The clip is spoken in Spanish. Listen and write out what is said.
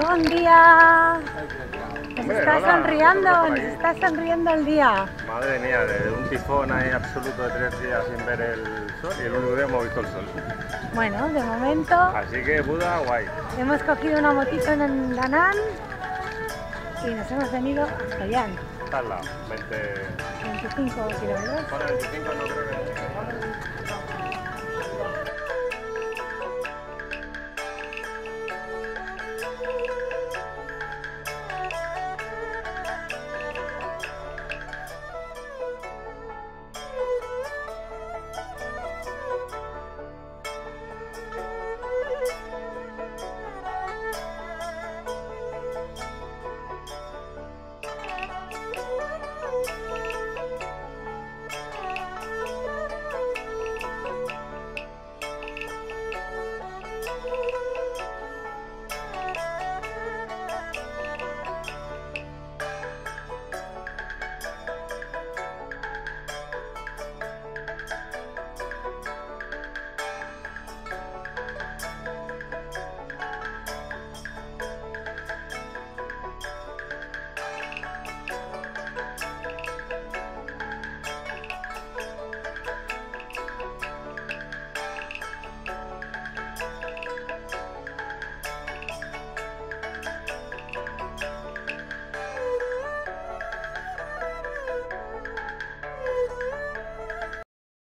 Buen día. Nos está sonriendo, nos está sonriendo el día. Madre mía, de un tifón ahí absoluto de tres días sin ver el sol y el único día hemos visto el sol. Bueno, de momento Así que Buda, guay. hemos cogido una motito en Danán y nos hemos venido hasta allá. Está al lado. 20... 25 kilómetros. 25 no creo que...